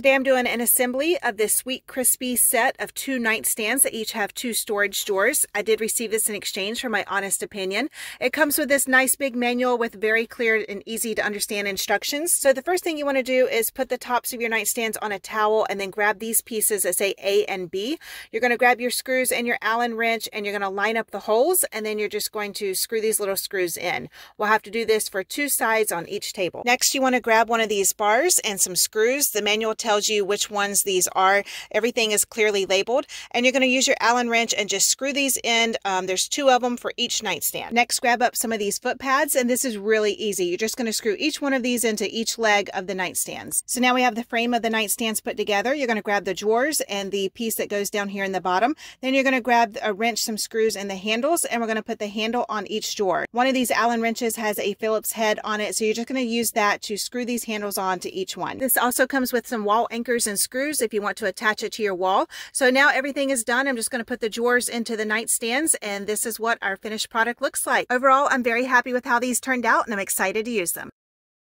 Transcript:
Today I'm doing an assembly of this Sweet Crispy set of two nightstands that each have two storage drawers. I did receive this in exchange for my honest opinion. It comes with this nice big manual with very clear and easy to understand instructions. So the first thing you want to do is put the tops of your nightstands on a towel and then grab these pieces that say A and B. You're going to grab your screws and your Allen wrench and you're going to line up the holes and then you're just going to screw these little screws in. We'll have to do this for two sides on each table. Next you want to grab one of these bars and some screws. The manual tells tells you which ones these are. Everything is clearly labeled. And you're going to use your Allen wrench and just screw these in. Um, there's two of them for each nightstand. Next, grab up some of these foot pads. And this is really easy. You're just going to screw each one of these into each leg of the nightstands. So now we have the frame of the nightstands put together. You're going to grab the drawers and the piece that goes down here in the bottom. Then you're going to grab a wrench, some screws, and the handles. And we're going to put the handle on each drawer. One of these Allen wrenches has a Phillips head on it. So you're just going to use that to screw these handles on to each one. This also comes with some wall wall anchors and screws if you want to attach it to your wall. So now everything is done. I'm just going to put the drawers into the nightstands and this is what our finished product looks like. Overall, I'm very happy with how these turned out and I'm excited to use them.